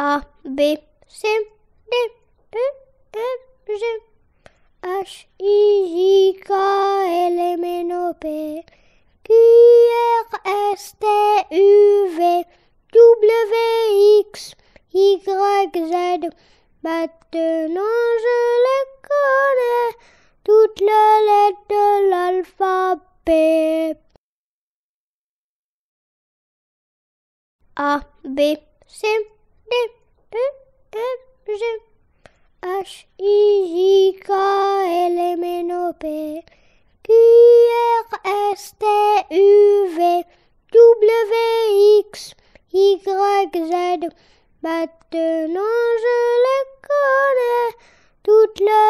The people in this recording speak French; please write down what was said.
A, B, C, D, E, F, G, H, I, J, K, L, M, N, O, P, Q, R, S, T, U, V, W, X, Y, Z. Maintenant je les connais, toutes les lettres de l'alphabet. A, B, C, H, I, J, K, L, M, N, O, P, Q, R, S, T, U, V, W, X, Y, Z. Maintenant je les connais, toutes les